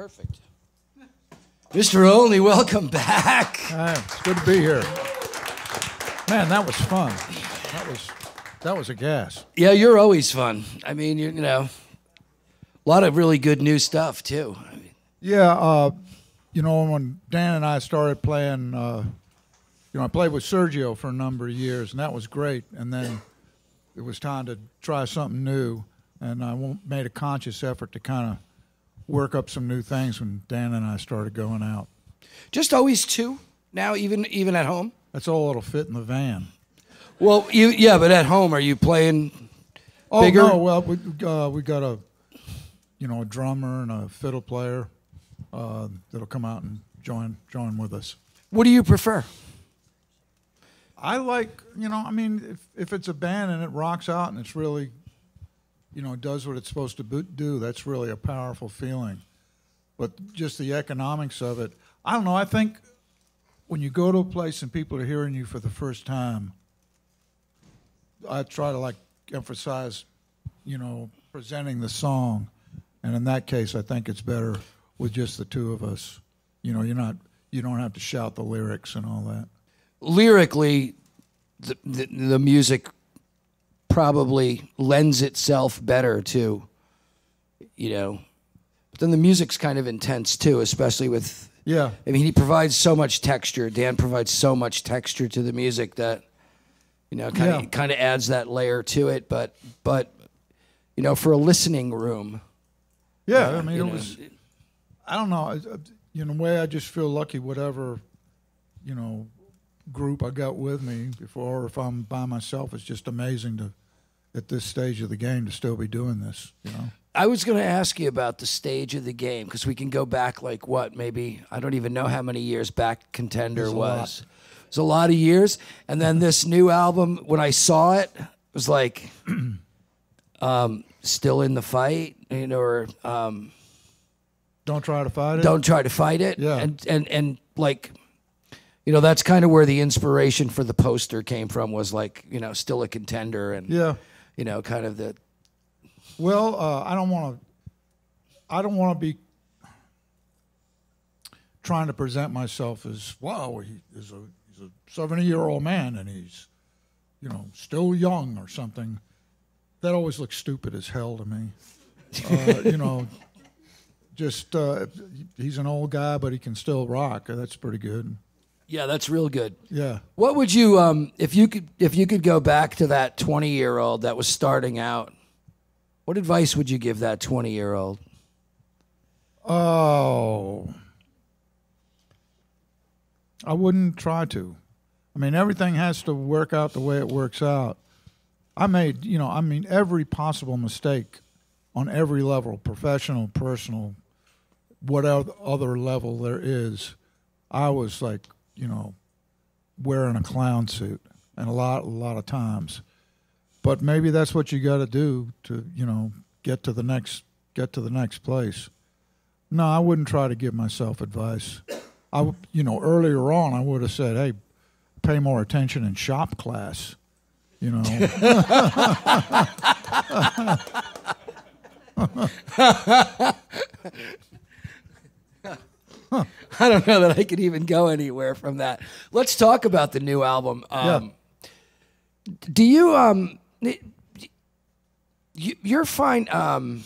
Perfect. Mr. Olney, welcome back. Hi, it's good to be here. Man, that was fun. That was that was a gas. Yeah, you're always fun. I mean, you you know, a lot of really good new stuff too. I mean, Yeah, uh, you know when Dan and I started playing, uh, you know I played with Sergio for a number of years, and that was great. And then it was time to try something new, and I made a conscious effort to kind of work up some new things when Dan and I started going out. just always two now, even even at home. That's all it'll fit in the van. Well, you yeah, but at home, are you playing? Oh Bigger? no! Well, we uh, we got a you know a drummer and a fiddle player uh, that'll come out and join join with us. What do you prefer? I like you know I mean if if it's a band and it rocks out and it's really you know does what it's supposed to do, that's really a powerful feeling. But just the economics of it, I don't know. I think when you go to a place and people are hearing you for the first time, I try to like emphasize, you know, presenting the song, and in that case, I think it's better with just the two of us. You know, you're not you don't have to shout the lyrics and all that. Lyrically, the the, the music probably lends itself better to, you know. But then the music's kind of intense too, especially with Yeah. I mean, he provides so much texture. Dan provides so much texture to the music that you know kind of Yeah. kind of adds that layer to it. But but you know, for a listening room, Yeah, uh, I mean, it know, was. I don't know. In a way, I just feel lucky. Whatever, you know, group I got with me before, or if I'm by myself, it's just amazing to, at this stage of the game, to still be doing this. You know. I was going to ask you about the stage of the game because we can go back like what maybe I don't even know how many years back Contender was. It's a lot of years, and then this new album. When I saw it, it was like, um, still in the fight, you know, or um, Don't try to fight it. don't try to fight it. Yeah. And and and like you know, that's kind of where the inspiration for the poster came from was like, you know, still a contender and Yeah. you know, kind of the Well, uh, I don't want to. I don't want to be trying to present myself as wow. He is a he's a seventy year old man and he's, you know, still young or something. That always looks stupid as hell to me. Uh, you know, just uh, he's an old guy, but he can still rock. That's pretty good. Yeah, that's real good. Yeah. What would you um if you could if you could go back to that 20-year-old that was starting out? What advice would you give that 20-year-old? Oh, I wouldn't try to. I mean, everything has to work out the way it works out. I made, you know, I mean, every possible mistake on every level professional, personal, whatever other level there is. I was like, you know, wearing a clown suit and a lot, a lot of times. But maybe that's what you got to do to, you know, get to the next, get to the next place. No, I wouldn't try to give myself advice. I, you know, earlier on, I would have said, "Hey, pay more attention in shop class." You know, I don't know that I could even go anywhere from that. Let's talk about the new album. Um, Do you um you, you're fine um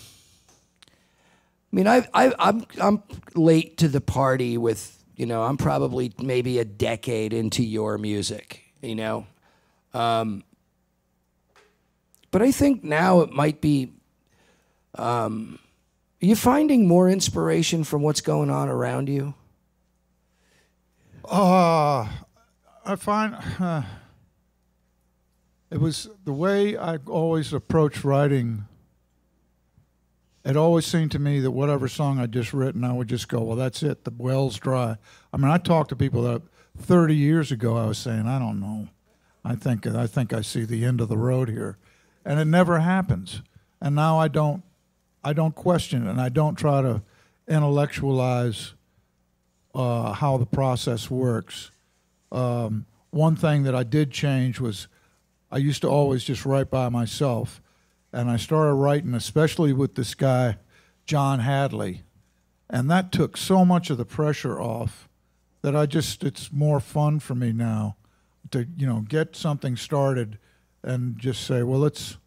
I mean I I I'm I'm late to the party with, you know, I'm probably maybe a decade into your music, you know. Um but I think now it might be um are you finding more inspiration from what's going on around you? uh, I find uh, it was the way I always approached writing. It always seemed to me that whatever song I just written, I would just go, "Well, that's it. The well's dry." I mean, I talked to people that 30 years ago. I was saying, "I don't know. I think I think I see the end of the road here," and it never happens. And now I don't, I don't question it, and I don't try to intellectualize uh, how the process works. Um, one thing that I did change was I used to always just write by myself, and I started writing, especially with this guy, John Hadley, and that took so much of the pressure off that I just it's more fun for me now to you know get something started and just say, well, let's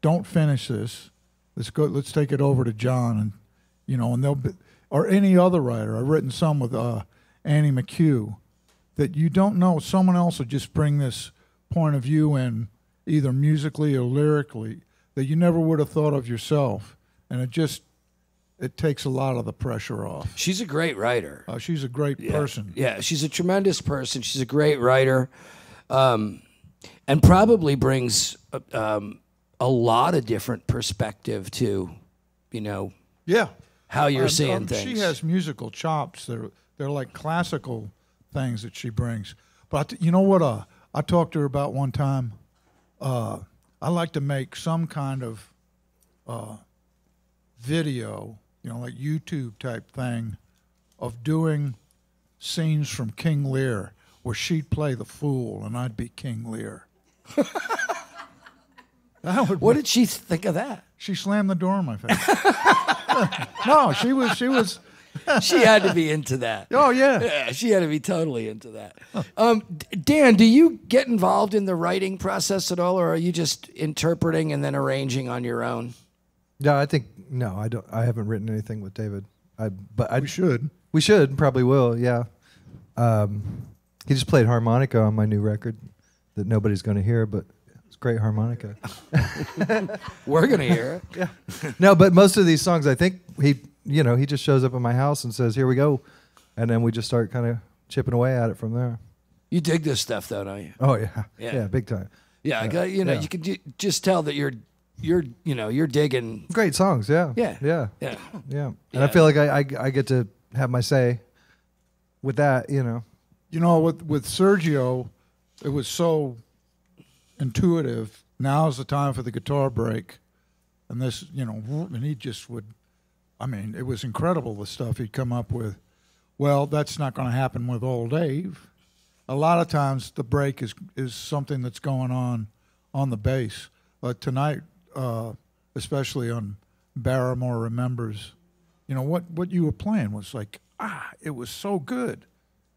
don't finish this. Let's go. Let's take it over to John, and you know, and they'll be, or any other writer. I've written some with uh, Annie McCue that you don't know. Someone else will just bring this point of view in, either musically or lyrically, that you never would have thought of yourself, and it just it takes a lot of the pressure off. She's a great writer. Uh, she's a great Yeah. person. Yeah, she's a tremendous person. She's a great writer, um, and probably brings uh, um, a lot of different perspective to, you know, Yeah. how you're Um, seeing um, things. She has musical chops. They're they're like classical things that she brings. But you know what? Uh, I talked to her about one time. Uh, I like to make some kind of uh, video, you know, like YouTube type thing, of doing scenes from King Lear, where she'd play the fool and I'd be King Lear. that would what did she think of that? she slammed the door in my face. no, she was she was. She had to be into that. Oh yeah. Yeah, she had to be totally into that. Um, Dan, do you get involved in the writing process at all, or are you just interpreting and then arranging on your own? Yeah, I think no, I don't. I haven't written anything with David. I but I should. we should probably will. Yeah. Um, he just played harmonica on my new record that nobody's going to hear, but it's great harmonica. We're gonna hear it. no, but most of these songs, I think he, you know, he just shows up at my house and says, "Here we go," and then we just start kind of chipping away at it from there. You dig this stuff, though, don't you? Oh yeah, Yeah. yeah, big time. Yeah, I got, you know, yeah. you can ju- just tell that you're, you're, you know, you're digging. Great songs, yeah, Yeah. yeah, Yeah, yeah. And Yeah. I feel like I, I I get to have my say with that, you know. You know, with with Sergio, it was so intuitive. Now's the time for the guitar break, and this, you know, and he just would. I mean, it was incredible the stuff he'd come up with. Well, that's not going to happen with old Dave. A lot of times, the break is is something that's going on on the bass. But tonight, uh, especially on Barrymore Remembers, you know what what you were playing was like ah, it was so good.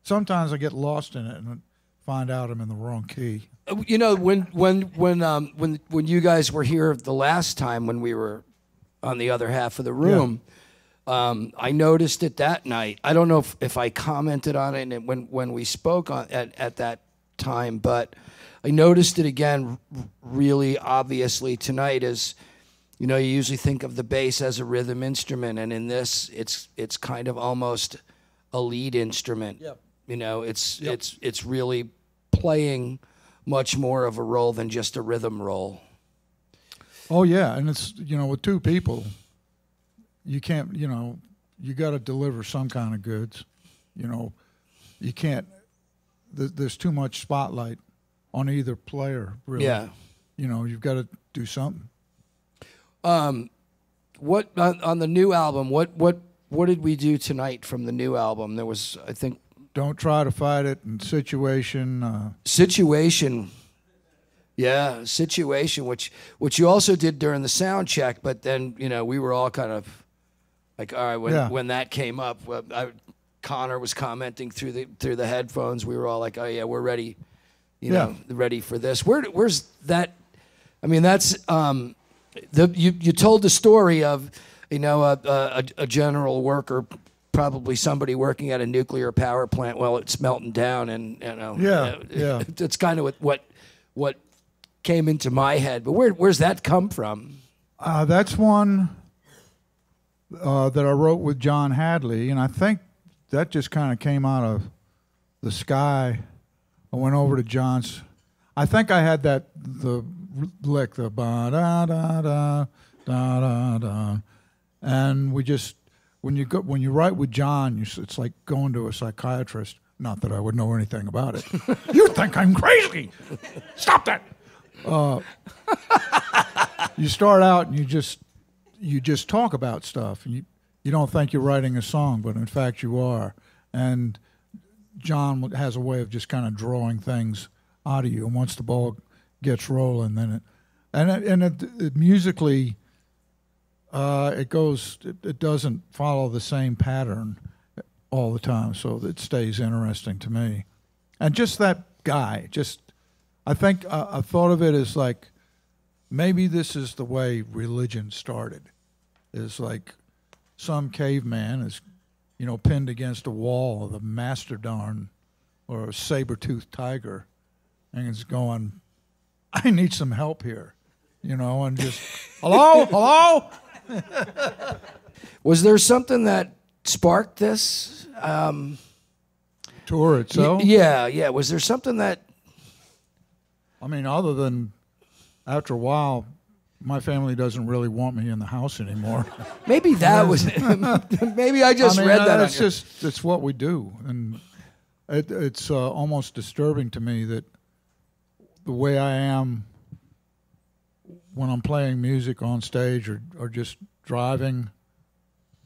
Sometimes I get lost in it and find out I'm in the wrong key. Uh, you know, when when when um when when you guys were here the last time when we were on the other half of the room, um, I noticed it that night. I don't know if, if I commented on it when when we spoke on at at that time, but I noticed it again really obviously tonight is. you know, you usually think of the bass as a rhythm instrument, and in this, it's it's kind of almost a lead instrument. Yep. You know, it's it's it's really playing much more of a role than just a rhythm role. Oh yeah, and it's you know with two people, you can't you know you got to deliver some kind of goods. You know, you can't. th- There's too much spotlight on either player. Really. Yeah. You know, you've got to do something. Um, What on, on the new album? What what what did we do tonight from the new album? There was, I think, Don't try to fight it. And situation. Uh, situation. Yeah, situation, which which you also did during the sound check, but then you know we were all kind of like, all right, when Yeah. when that came up, I, Connor was commenting through the through the headphones. We were all like, oh yeah, we're ready, you Yeah. know, ready for this. Where where's that? I mean, that's um, the you you told the story of you know a a, a general worker. Probably somebody working at a nuclear power plant while it's melting down, and you know, Yeah, uh, yeah. That's kind of what what what came into my head. But where where's that come from? Uh, that's one uh, that I wrote with John Hadley, and I think that just kind of came out of the sky. I went over to John's. I think I had that the lick the ba da da da da da da, and we just when you go when you write with John, you, it's like going to a psychiatrist. Not that I would know anything about it. you think I'm crazy? Stop that uh, you start out and you just you just talk about stuff and you you don't think you're writing a song but in fact you are and John has a way of just kind of drawing things out of you and once the ball gets rolling then it and it, and it, it musically Uh, it goes. It, it doesn't follow the same pattern all the time, so it stays interesting to me. And just that guy, just I think uh, I thought of it as like maybe this is the way religion started. Is like some caveman is, you know, pinned against a wall of a mastodon or a saber-toothed tiger, and is going, "I need some help here," you know, and just, "Hello, hello." Was there something that sparked this? Um, Tour itself. yeah, yeah. Was there something that? I mean, other than after a while, my family doesn't really want me in the house anymore. Maybe that was. maybe I just I mean, read that. It's just it's what we do, and it, it's uh, almost disturbing to me that the way I am when I'm playing music on stage or or just driving,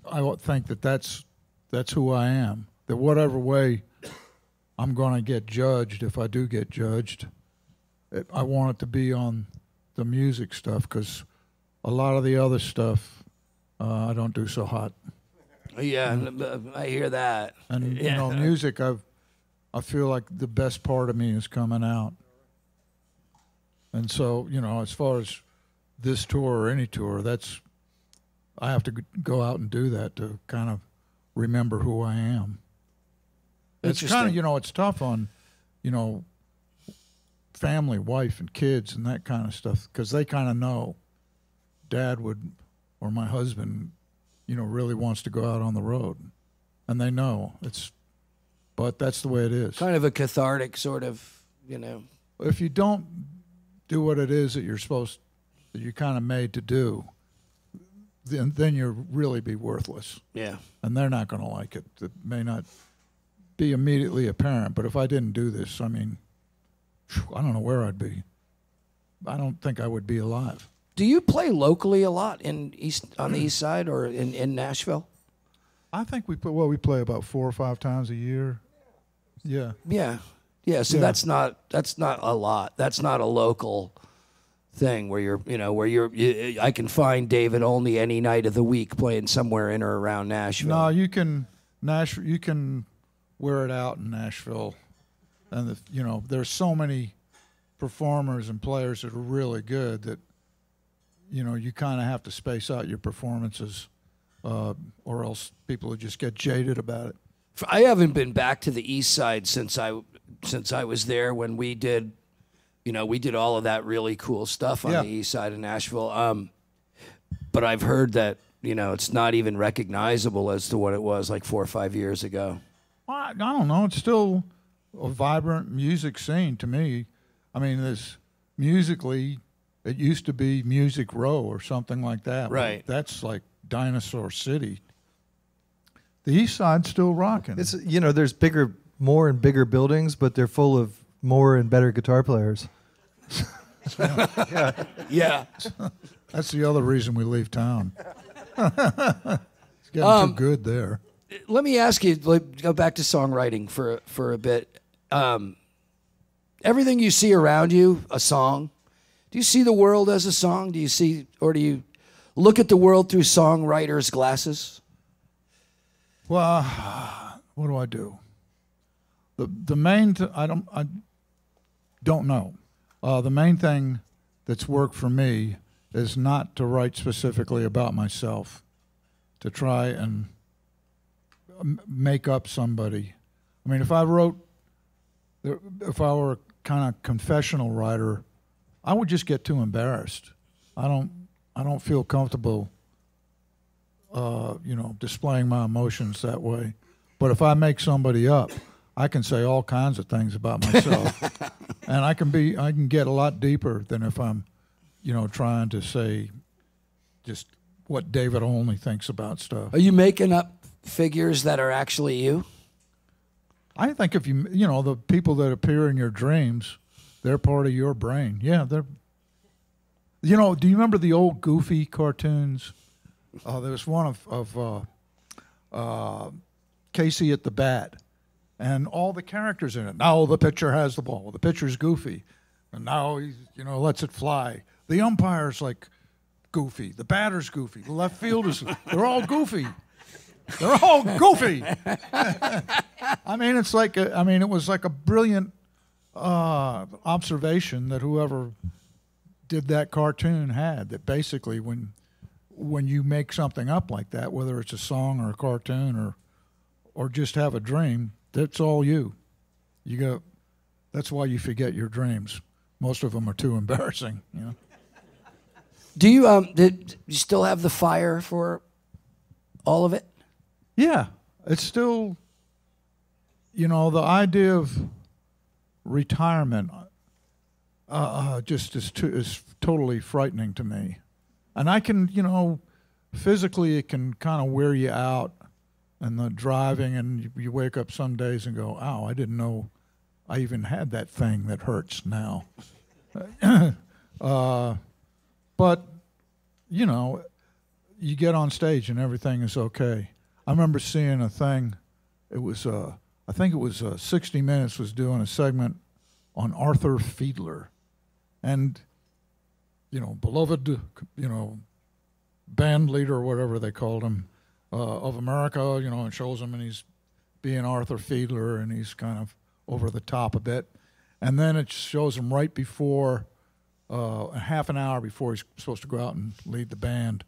I think that that's that's who I am. That whatever way I'm going to get judged, if I do get judged, it, I want it to be on the music stuff because a lot of the other stuff uh, I don't do so hot. yeah, uh, I hear that. And you know, music, I've, I feel like the best part of me is coming out. And so, you know, as far as this tour or any tour, that's I have to go out and do that to kind of remember who I am. It's kind of, you know, it's tough on, you know, family, wife, and kids, and that kind of stuff because they kind of know. Dad would, or my husband, you know, really wants to go out on the road, and they know it's. But that's the way it is. kind of a cathartic sort of, you know. If you don't do what it is that you're supposed, that you're kind of made to do, then then you'll really be worthless, Yeah. and they're not going to like it. It may not be immediately apparent, but if I didn't do this, I mean, I don't know where I'd be. I don't think I would be alive. Do you play locally a lot in east on the east side or in, in Nashville? I think we put well, we play about four or five times a year. Yeah. Yeah. Yeah, so Yeah. that's not that's not a lot. That's not a local thing where you're, you know, where you're you, I can find David Olney any night of the week playing somewhere in or around Nashville. No, you can Nashville, You can wear it out in Nashville, and the, you know there's so many performers and players that are really good that you know you kind of have to space out your performances, uh, or else people would just get jaded about it. I haven't been back to the east side since I since I was there when we did you know, we did all of that really cool stuff on Yeah. the east side of Nashville. Um, but I've heard that, you know, it's not even recognizable as to what it was like 4 or 5 years ago. Well, I, I don't know. It's still a vibrant music scene to me. I mean, this musically, it used to be Music Row or something like that. but Right. That's like Dinosaur City. The East Side's still rocking. It's you know, there's bigger, more and bigger buildings, but they're full of more and better guitar players. Yeah. yeah. That's the other reason we leave town. it's getting too good there. Let me ask you, like, go back to songwriting for for a bit. Um, everything you see around you, a song. Do you see the world as a song? Do you see, or do you look at the world through songwriters' glasses? Well, what do I do? The the main th- I don't I don't know. Uh, the main thing that's worked for me is not to write specifically about myself, to try and make up somebody. I mean, if I wrote, if I were a kind of confessional writer, I would just get too embarrassed. I don't I don't feel comfortable uh, you know, displaying my emotions that way. But if I make somebody up, I can say all kinds of things about myself, and I can be, I can get a lot deeper than if I'm, you know, trying to say just what David Olney thinks about stuff. Are you making up figures that are actually you? I think if you, you know, the people that appear in your dreams, they're part of your brain. Yeah, they're. You know, do you remember the old Goofy cartoons? Uh, there was one of of uh, uh, Casey at the bat, and all the characters in it. Now the pitcher has the ball. The pitcher's Goofy, and now he, you know, lets it fly. The umpire's like goofy. The batter's goofy. The left fielder's. They're all goofy. They're all goofy. I mean, it's like a, I mean, it was like a brilliant uh, observation that whoever did that cartoon had. That basically, when when you make something up like that, whether it's a song or a cartoon or or just have a dream, that's all you. You go. That's why you forget your dreams. Most of them are too embarrassing. You know. Do you um did you still have the fire for all of it? Yeah, it's still, you know, the idea of retirement uh, uh, just is too, is totally frightening to me, and I can, you know, physically it can kind of wear you out, and the driving, and you, wake up some days and go, "Ow, I didn't know I even had that thing that hurts now." uh, but you know, you get on stage and everything is okay. I remember seeing a thing. It was, uh, I think it was uh, 60 Minutes was doing a segment on Arthur Fiedler, and you know, beloved, you know, band leader or whatever they called him uh, of America. You know, and shows him and he's being Arthur Fiedler and he's kind of over the top a bit, and then it shows him right before. Uh, a half an hour before he's supposed to go out and lead the band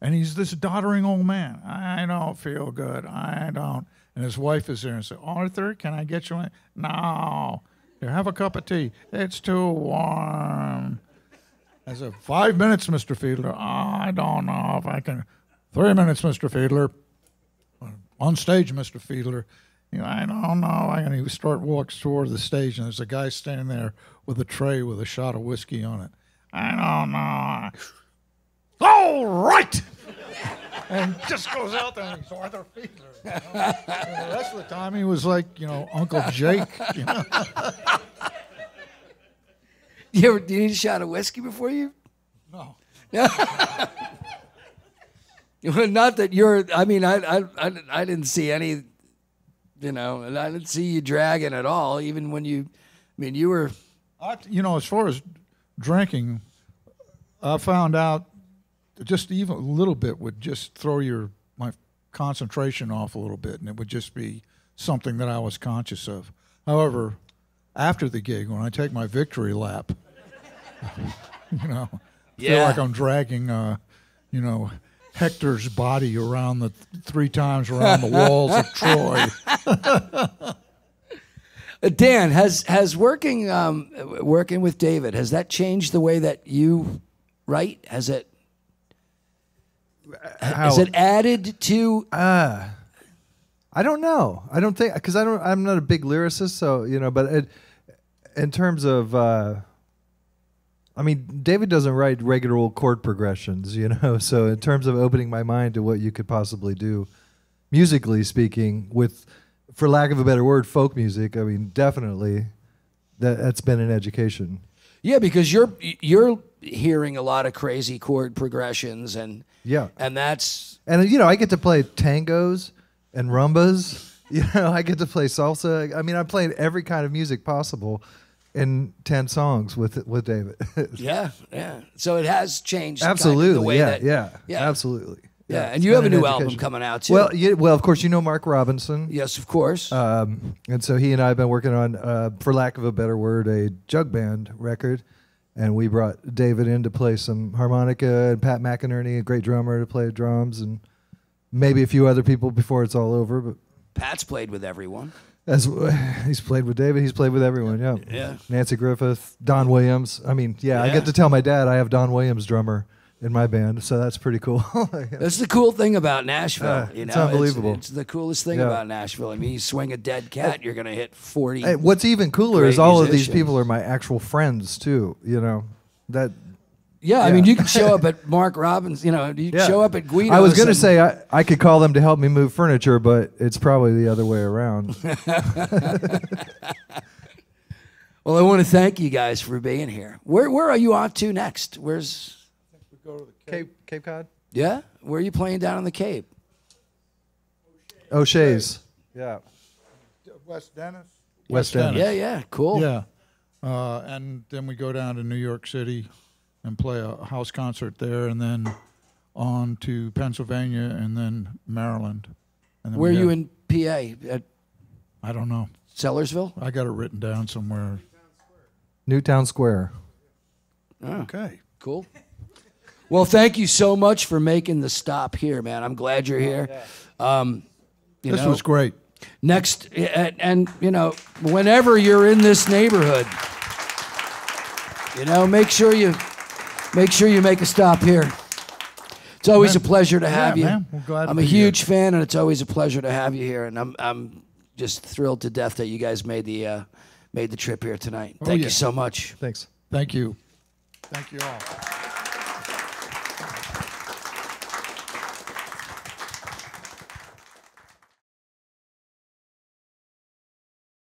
and he's this doddering old man. I don't feel good. I don't. And his wife is there and says, Arthur, can I get you one? No. Here, have a cup of tea. It's too warm. I said, five minutes, Mr. Fiedler. Oh, I don't know if I can. Three minutes, Mr. Fiedler. Uh, on stage, Mr. Fiedler. You know, I don't know. I can he start walks toward the stage, and there's a guy standing there with a tray with a shot of whiskey on it. I don't know. All right. and just goes out there and he's Arthur Fiedler. You know? and the rest of the time he was like, you know, Uncle Jake. You know? You ever do you need a shot of whiskey before you? No. Not that you're. I mean, I, I, I, I didn't see any. You know, and I didn't see you dragging at all. Even when you, I mean, you were. I, you know, as far as drinking, I found out just even a little bit would just throw your my concentration off a little bit, and it would just be something that I was conscious of. However, after the gig, when I take my victory lap, you know, Yeah. feel like I'm dragging, uh, you know, Hector's body around the three times around the walls of Troy. Uh, Dan has has working um, working with David. Has that changed the way that you write? Has it? Has it added to? Uh, I don't know. I don't think because I don't. I'm not a big lyricist, so you know. But it, in terms of, uh, I mean, David doesn't write regular old chord progressions, you know. So in terms of opening my mind to what you could possibly do, musically speaking, with, for lack of a better word, folk music. I mean, definitely, that that's been an education. Yeah, because you're you're hearing a lot of crazy chord progressions and Yeah. and that's And you know, I get to play tangos and rumbas. You know, I get to play salsa. I mean, I'm playing every kind of music possible in ten songs with with David. yeah yeah. So it has changed. kind of the absolutely, way yeah, that- yeah, yeah. absolutely. Yeah, and you have a new album coming out too. Well, yeah, well, of course, you know Mark Robinson. yes, of course. Um, and so he and I have been working on, uh, for lack of a better word, a jug band record. And we brought David in to play some harmonica and Pat McInerney, a great drummer, to play drums and maybe a few other people before it's all over. But Pat's played with everyone. As he's played with David, he's played with everyone. Yeah, Yeah. Nanci Griffith, Don Williams. I mean, yeah, I Yeah. get to tell my dad I have Don Williams drummer in my band, so that's pretty cool. That's the cool thing about Nashville. You know, it's unbelievable. It's, the coolest thing Yeah. about Nashville. I mean, you swing a dead cat, you're gonna hit forty. Hey, what's even cooler Great is all of these musicians. people are my actual friends too. You know that. Yeah, I mean, you can show up at Mark Robbins. You know, you Yeah. show up at Guido's. I was gonna say I, I could call them to help me move furniture, but it's probably the other way around. Well, I want to thank you guys for being here. Where Where are you off to next? Where's Cape Cape Cod, yeah? Where are you playing down on the Cape? O'Shea's. Yeah, West Dennis. West Dennis. Yeah, yeah, cool. Yeah. Uh, and then we go down to New York City and play a house concert there, and then on to Pennsylvania, and then Maryland. And then Where are you in PA? At I don't know. Sellersville? I got it written down somewhere. Newtown Square. Okay. Cool. Well, thank you so much for making the stop here, man. I'm glad you're here. Um, you This know, was great. next, and, and you know, whenever you're in this neighborhood, you know, make sure you make sure you make a stop here. It's always Man. a pleasure to have Yeah, you. I'm a be here. huge fan, and it's always a pleasure to have you here. And I'm I'm just thrilled to death that you guys made the uh, made the trip here tonight. Thank yeah. you so much. Thanks. Thank you. Thank you all.